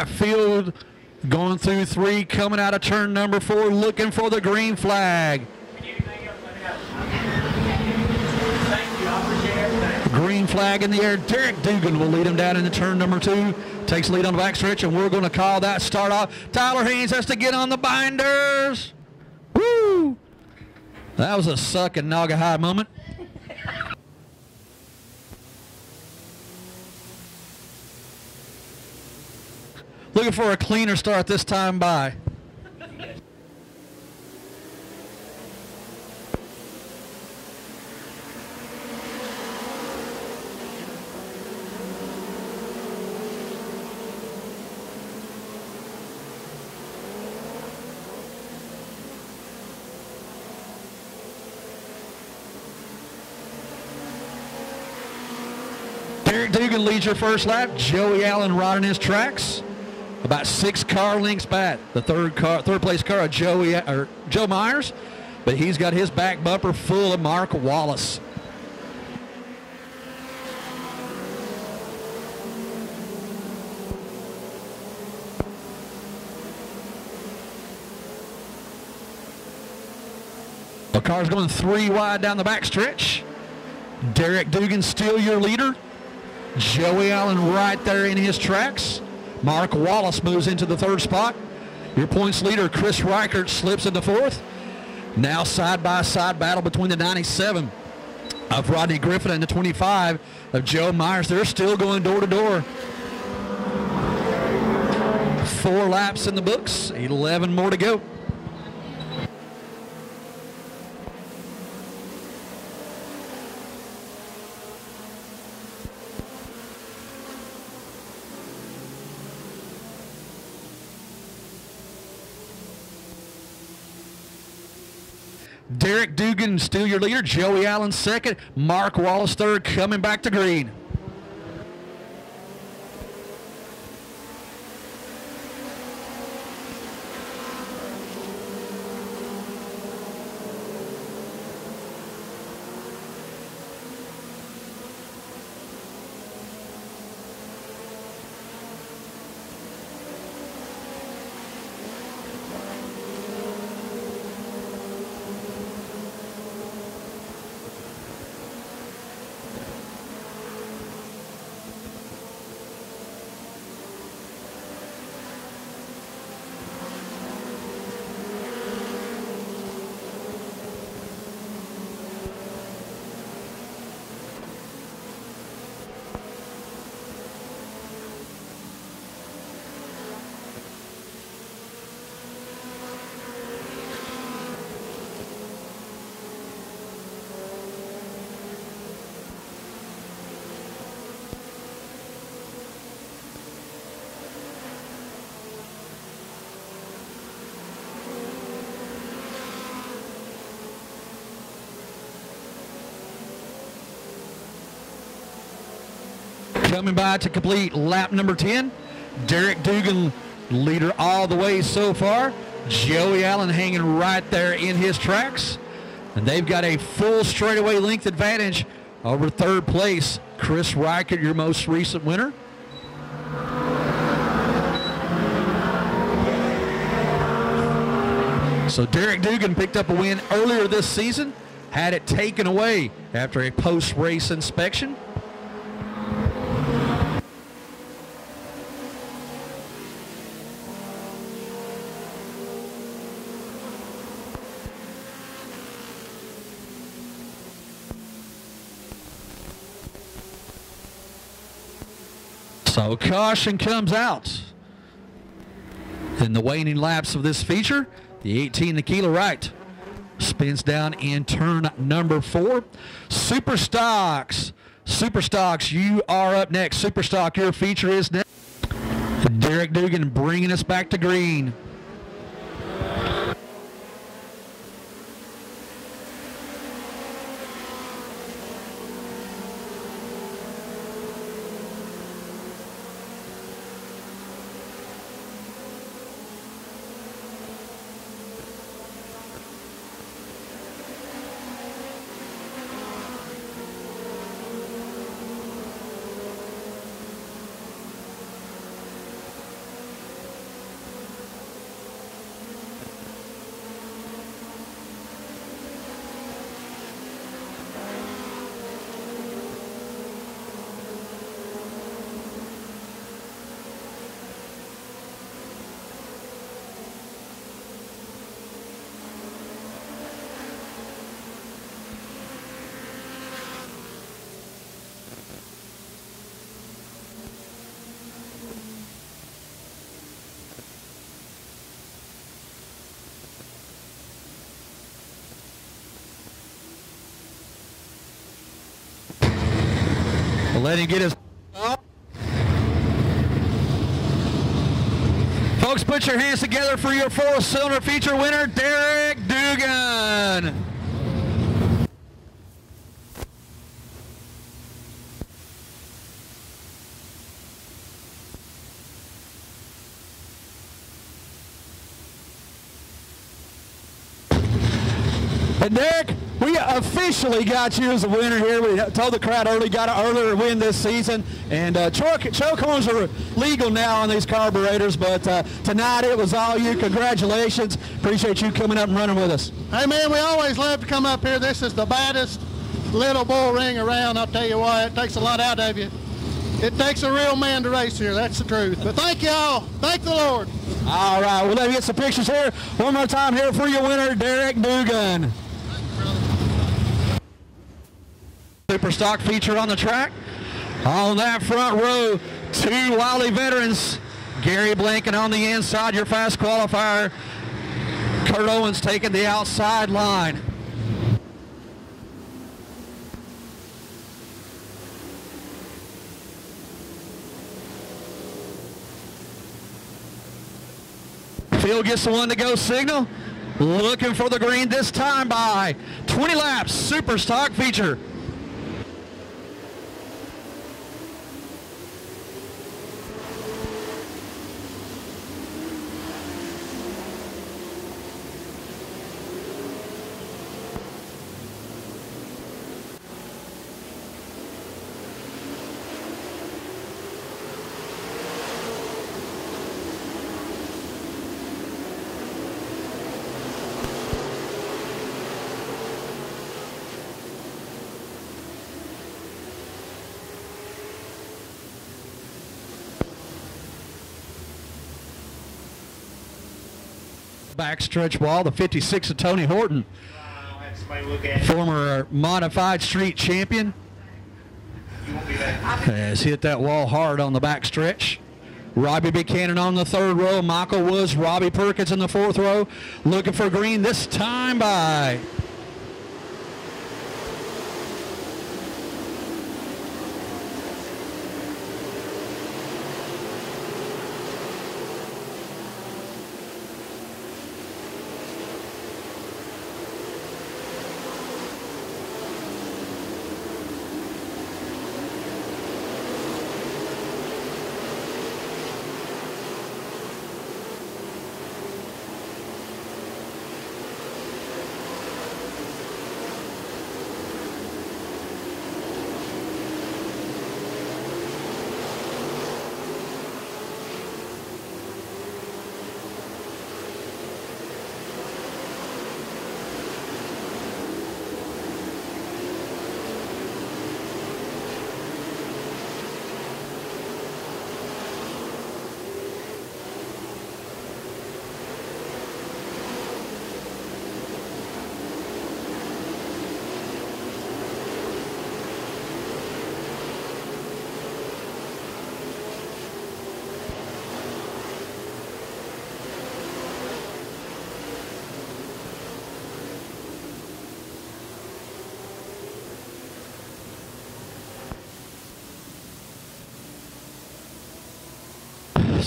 Right, field going through three, coming out of turn number four, looking for the green flag. Green flag in the air. Derek Dugan will lead him down into turn number two. Takes lead on the backstretch, and we're going to call that start off. Tyler Haynes has to get on the binders. Woo! That was a suck and Naga High moment. Looking for a cleaner start this time by. Derek Dugan leads your first lap. Joey Allen riding his tracks. About six car lengths back. The third car, third place car, Joey or Joe Myers, but he's got his back bumper full of Mark Wallace. The car's going three wide down the back stretch. Derek Dugan still your leader. Joey Allen right there in his tracks. Mark Wallace moves into the third spot. Your points leader, Chris Reichert, slips into fourth. Now side-by-side battle between the 97 of Rodney Griffin and the 25 of Joe Myers. They're still going door to door. Four laps in the books, 11 more to go. Derek Dugan still your leader. Joey Allen second. Mark Wallace third coming back to green. Coming by to complete lap number 10. Derek Dugan, leader all the way so far. Joey Allen hanging right there in his tracks. And they've got a full straightaway length advantage over third place. Chris Reichert, your most recent winner. So Derek Dugan picked up a win earlier this season, had it taken away after a post-race inspection. So caution comes out. In the waning laps of this feature, the 18 Nikila Wright spins down in turn number four. Super Stocks. Super Stocks, you are up next. Super Stock, your feature is next. Derek Dugan bringing us back to green. Let him get his... Folks, put your hands together for your four-cylinder feature winner, Derek Dugan. And Derek, we officially got you as a winner here. We told the crowd early, got an earlier win this season. And uh, choke, choke horns are legal now on these carburetors, but uh, tonight it was all you. Congratulations. Appreciate you coming up and running with us. Hey, man, we always love to come up here. This is the baddest little bull ring around. I'll tell you why. it takes a lot out of you. It takes a real man to race here. That's the truth. But thank y'all. Thank the Lord. All right, we'll let you get some pictures here. One more time here for your winner, Derek Dugan. Super stock feature on the track. On that front row, two wily veterans. Gary Blanken on the inside, your fast qualifier. Kurt Owens taking the outside line. Field gets the one to go signal. Looking for the green this time by 20 laps. Super stock feature. Backstretch wall, the 56 of Tony Horton, former modified street champion, has hit that wall hard on the backstretch. Robbie Buchanan on the third row, Michael Woods, Robbie Perkins in the fourth row, looking for green this time by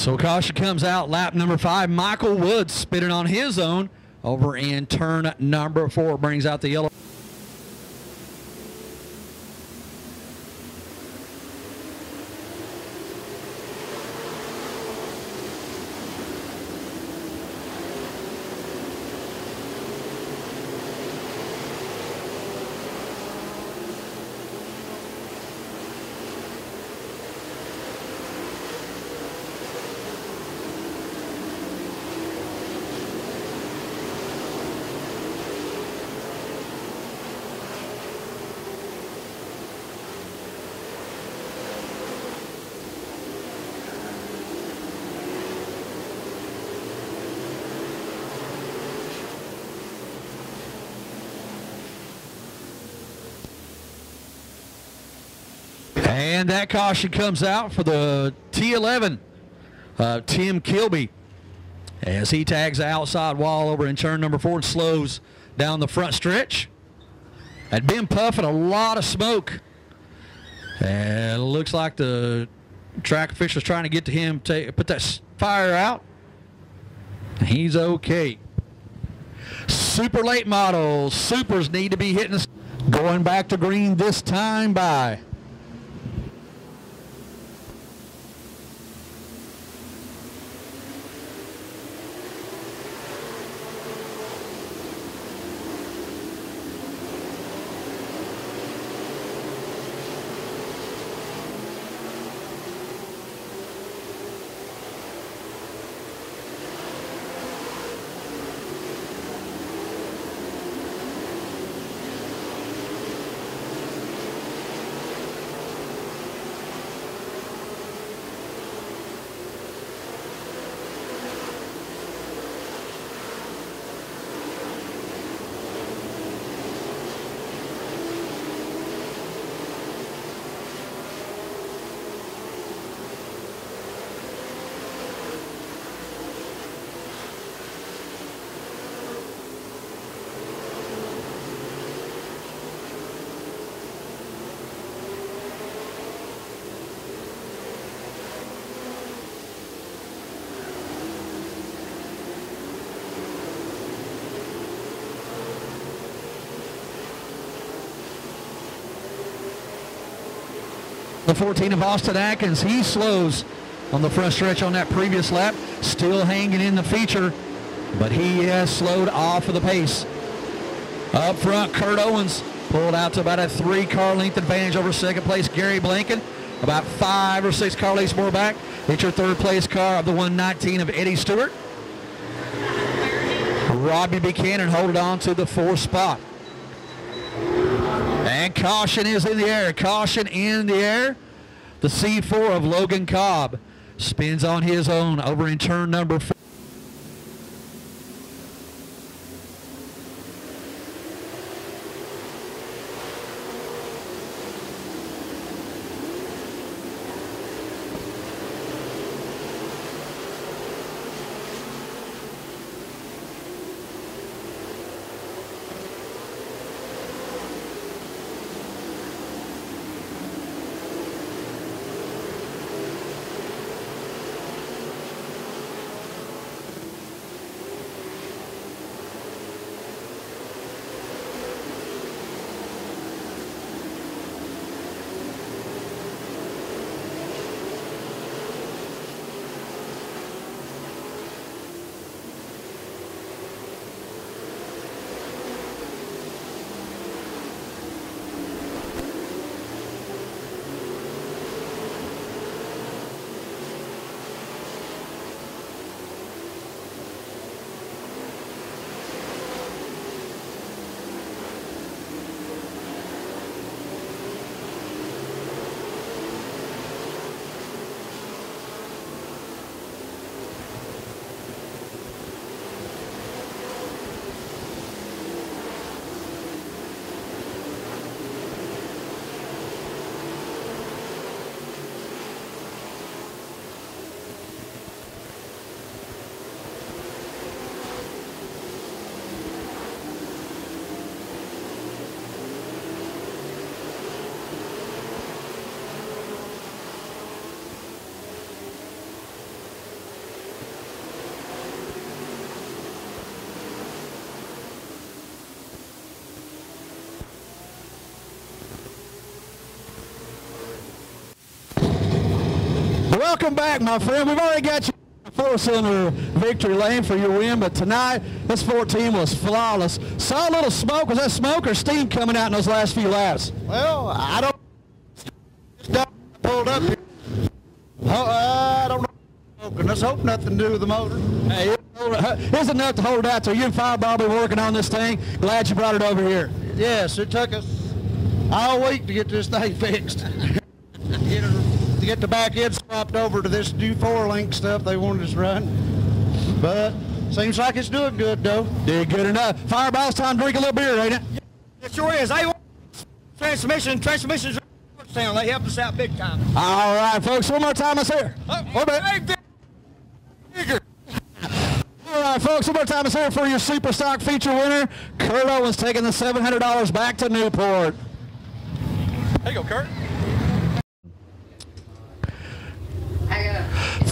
So caution comes out, lap number five. Michael Woods spinning on his own over in turn number four. Brings out the yellow. And that caution comes out for the T11, uh, Tim Kilby, as he tags the outside wall over in turn number four and slows down the front stretch. Had been puffing a lot of smoke And looks like the track official's trying to get to him, take, put that fire out. He's okay. Super late models. Supers need to be hitting. Going back to green this time by The 14 of Austin Atkins, he slows on the front stretch on that previous lap, still hanging in the feature, but he has slowed off of the pace. Up front, Kurt Owens pulled out to about a three car length advantage over second place Gary Blanken. About five or six car lengths more back. It's your third place car of the 119 of Eddie Stewart. Robbie Buchanan holding on to the fourth spot. Caution is in the air. Caution in the air. The C4 of Logan Cobb spins on his own over in turn number four. Welcome back, my friend. We've already got you in four-cylinder victory lane for your win, but tonight this 14 was flawless. Saw a little smoke. Was that smoke or steam coming out in those last few laps? Well, I don't. Just pulled up here. Oh, I don't know. Let's hope nothing to do with the motor. Hey, here's enough to hold out to you and Fireball be working on this thing. Glad you brought it over here. Yes, it took us all week to get this thing fixed. get her, to get the back end swapped over to this new four-link stuff they wanted us to run. But seems like it's doing good, though. Did good enough. Fireball's time to drink a little beer, ain't it? It sure is. They transmission, transmissions, sound. They help us out big time. All right, folks. One more time, let's hear. Oh, Wait a minute. hey. All right, folks, one more time it's here for your Super Stock feature winner. Kurt Owens taking the $700 back to Newport. There you go, Kurt.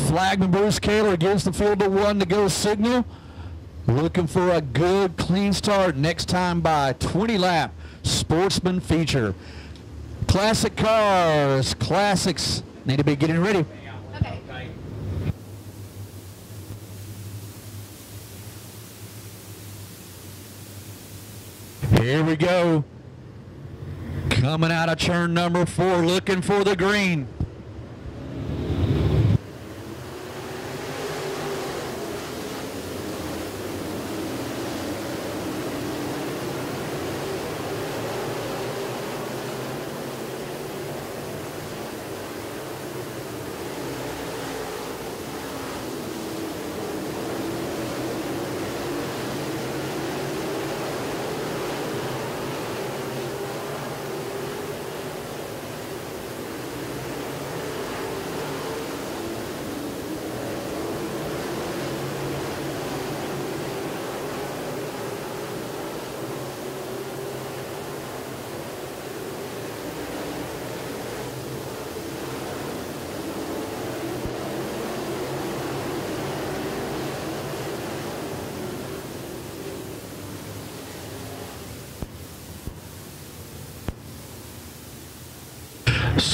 Flagman Bruce Kaler gives the field a one to go signal. Looking for a good, clean start next time by 20 lap sportsman feature. Classic cars, classics need to be getting ready. Here we go. Coming out of turn number four, looking for the green.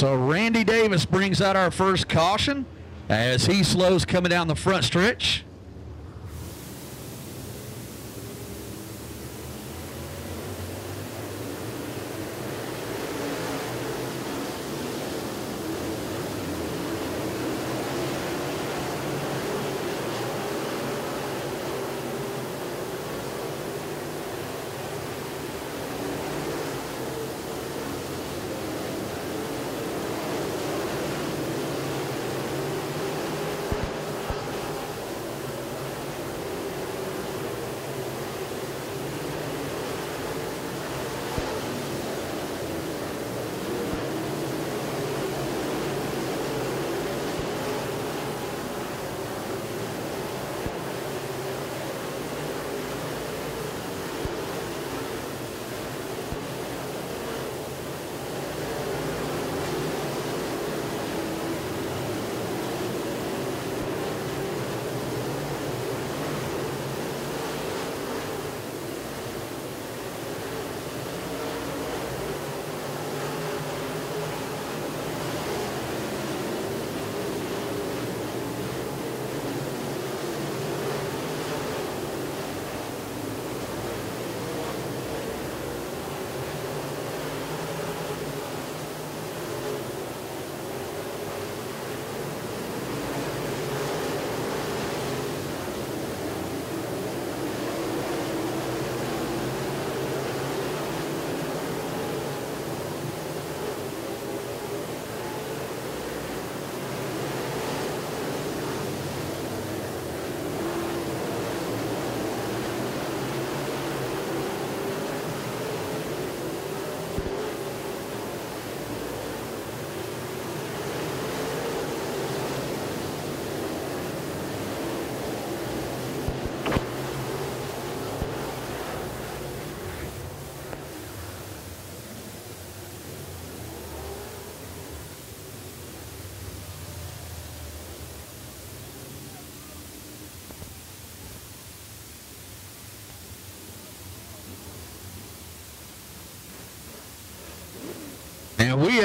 So Randy Davis brings out our first caution as he slows coming down the front stretch.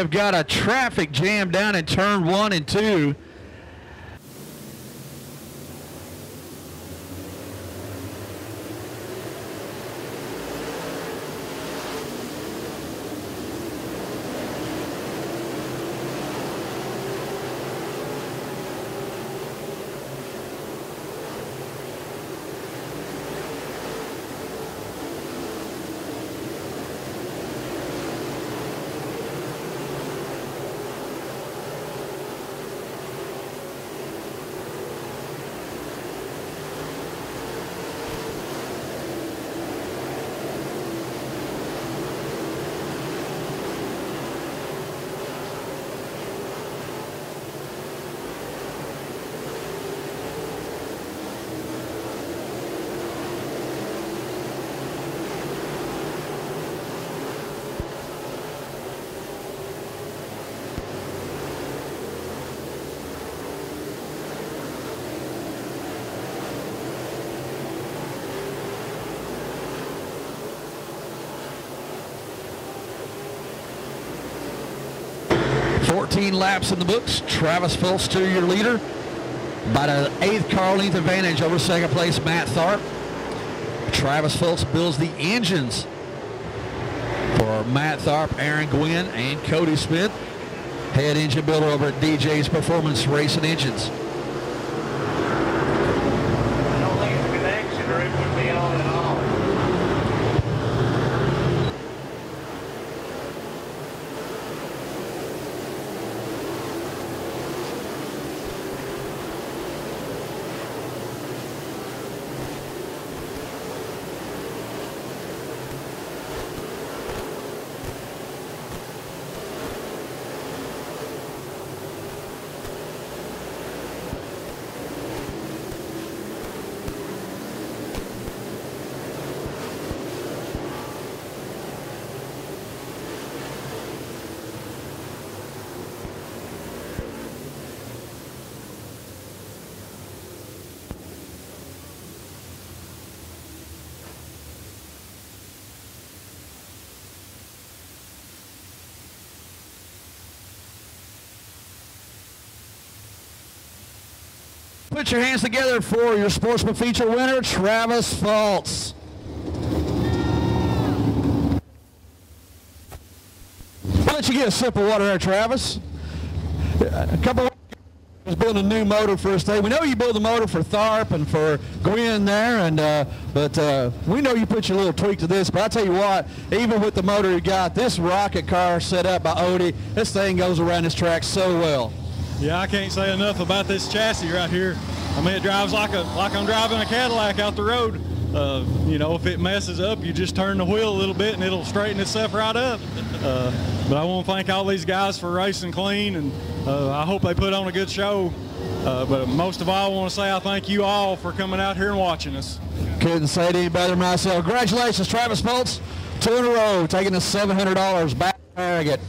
Have got a traffic jam down in turn one and two. 14 laps in the books. Travis Fultz still your leader. About an eighth car length advantage over second place Matt Tharp. Travis Fultz builds the engines for Matt Tharp, Aaron Gwynn, and Cody Smith. Head engine builder over at DJ's Performance Racing Engines. I don't think it's a connection or it would be on at all. Put your hands together for your sportsman feature winner, Travis Fultz. I'll let you get a sip of water there, Travis. A couple of was building a new motor for us today. We know you build a motor for Tharp and for Gwen there, and uh, but uh, we know you put your little tweak to this. But I tell you what, even with the motor you got, this rocket car set up by Odie, this thing goes around this track so well. Yeah, I can't say enough about this chassis right here. I mean, it drives like a like I'm driving a Cadillac out the road. Uh, you know, if it messes up, you just turn the wheel a little bit and it'll straighten itself right up. Uh, but I want to thank all these guys for racing clean, and uh, I hope they put on a good show. Uh, but most of all, I want to say I thank you all for coming out here and watching us. Couldn't say it any better myself. Congratulations, Travis Fultz. Two in a row, taking the $700 back to Farragut.